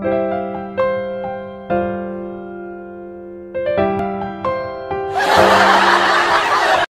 Thank you.